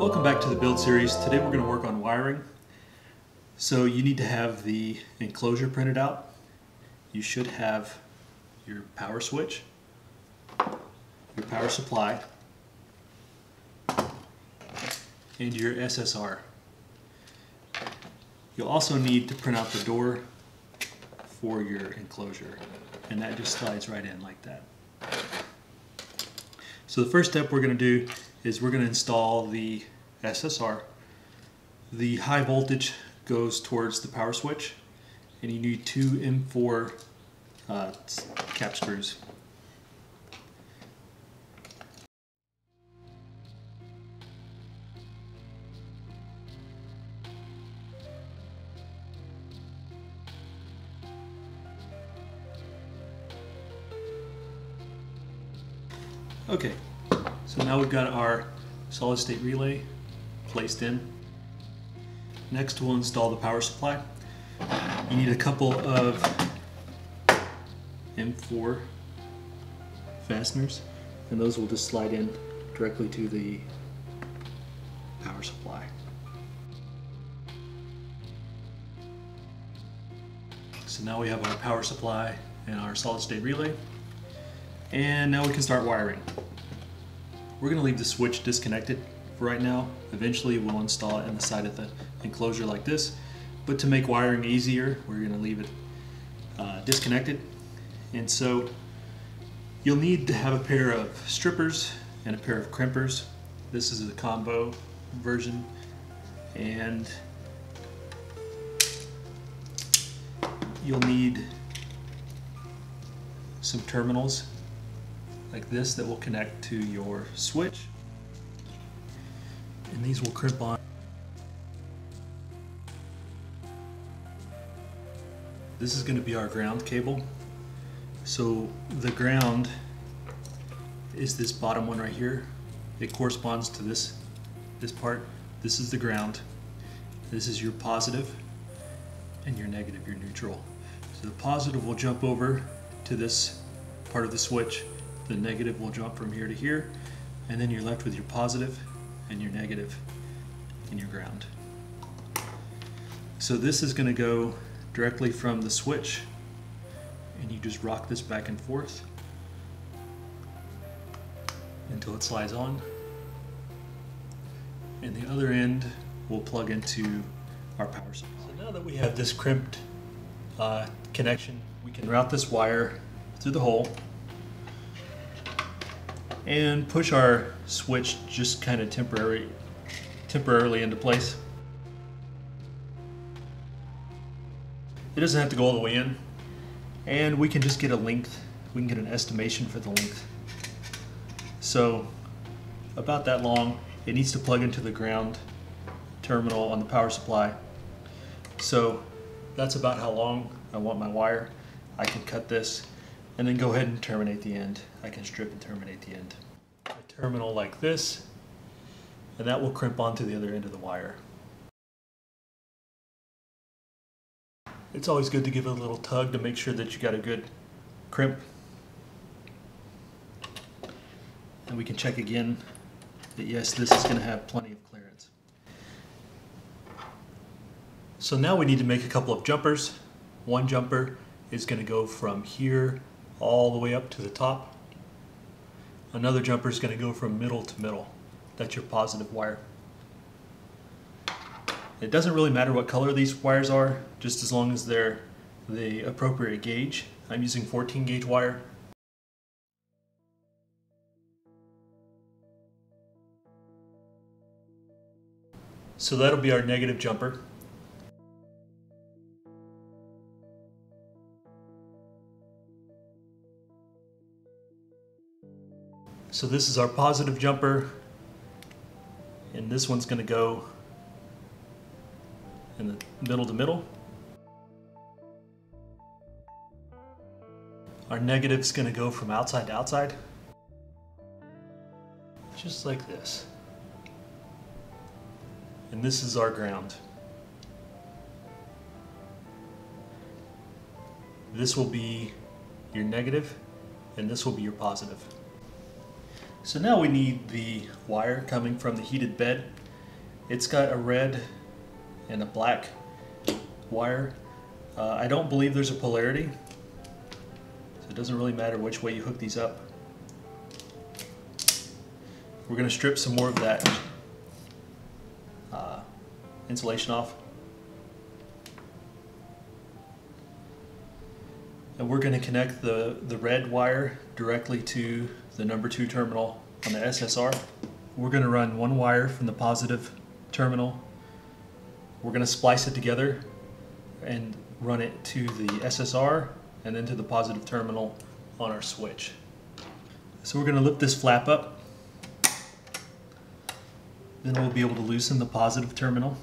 Welcome back to the build series. Today we're going to work on wiring. So you need to have the enclosure printed out. You should have your power switch, your power supply, and your SSR. You'll also need to print out the door for your enclosure and that just slides right in like that. So the first step we're going to do is we're going to install the SSR. The high voltage goes towards the power switch and you need two M4 uh, cap screws. Okay, so now we've got our solid state relay placed in. Next we'll install the power supply. You need a couple of M4 fasteners and those will just slide in directly to the power supply. So now we have our power supply and our solid state relay. And now we can start wiring. We're going to leave the switch disconnected for right now. Eventually we'll install it in the side of the enclosure like this. But to make wiring easier, we're going to leave it uh, disconnected. And so you'll need to have a pair of strippers and a pair of crimpers. This is a combo version. And you'll need some terminals like this that will connect to your switch. And these will crimp on. This is going to be our ground cable. So the ground is this bottom one right here. It corresponds to this this part. This is the ground. This is your positive and your negative, your neutral. So the positive will jump over to this part of the switch the negative will jump from here to here, and then you're left with your positive and your negative in your ground. So this is going to go directly from the switch, and you just rock this back and forth until it slides on. And the other end will plug into our power supply. So now that we have this crimped uh, connection, we can route this wire through the hole and push our switch just kind of temporary, temporarily into place. It doesn't have to go all the way in. And we can just get a length, we can get an estimation for the length. So about that long, it needs to plug into the ground terminal on the power supply. So that's about how long I want my wire. I can cut this and then go ahead and terminate the end. I can strip and terminate the end. A terminal like this, and that will crimp onto the other end of the wire. It's always good to give it a little tug to make sure that you got a good crimp. And we can check again that yes, this is going to have plenty of clearance. So now we need to make a couple of jumpers. One jumper is going to go from here all the way up to the top. Another jumper is going to go from middle to middle. That's your positive wire. It doesn't really matter what color these wires are, just as long as they're the appropriate gauge. I'm using 14 gauge wire. So that'll be our negative jumper. So this is our positive jumper and this one's going to go in the middle to middle. Our negative is going to go from outside to outside. Just like this. And this is our ground. This will be your negative and this will be your positive. So now we need the wire coming from the heated bed It's got a red and a black wire. Uh, I don't believe there's a polarity, so it doesn't really matter which way you hook these up. We're going to strip some more of that uh, insulation off. And we're going to connect the, the red wire directly to the number two terminal on the SSR. We're going to run one wire from the positive terminal. We're going to splice it together and run it to the SSR and then to the positive terminal on our switch. So we're going to lift this flap up. Then we'll be able to loosen the positive terminal.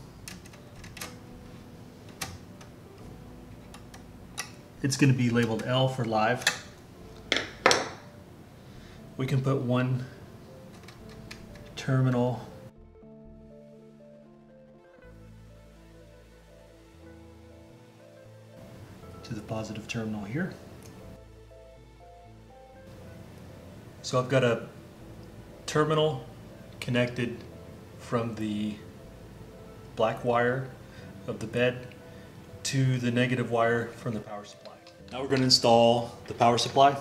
It's going to be labeled L for live. We can put one terminal to the positive terminal here. So I've got a terminal connected from the black wire of the bed to the negative wire from the power supply. Now we're going to install the power supply.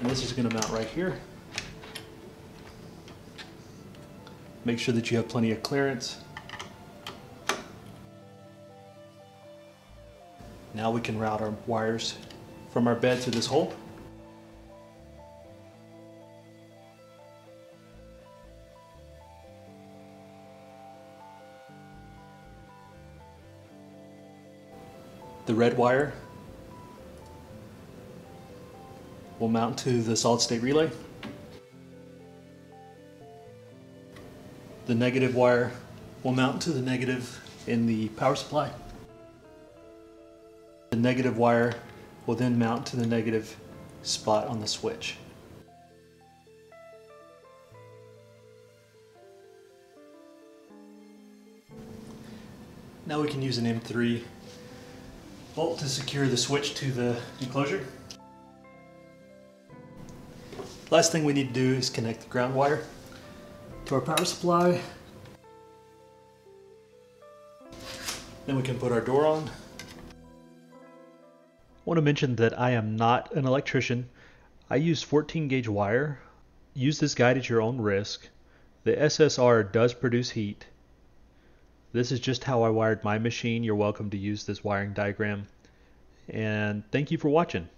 And this is going to mount right here. Make sure that you have plenty of clearance. Now we can route our wires from our bed through this hole. The red wire will mount to the solid state relay. The negative wire will mount to the negative in the power supply. The negative wire will then mount to the negative spot on the switch. Now we can use an M3 bolt to secure the switch to the enclosure. Last thing we need to do is connect the ground wire to our power supply. Then we can put our door on. I want to mention that I am not an electrician. I use 14 gauge wire. Use this guide at your own risk. The SSR does produce heat. This is just how I wired my machine. You're welcome to use this wiring diagram. And thank you for watching.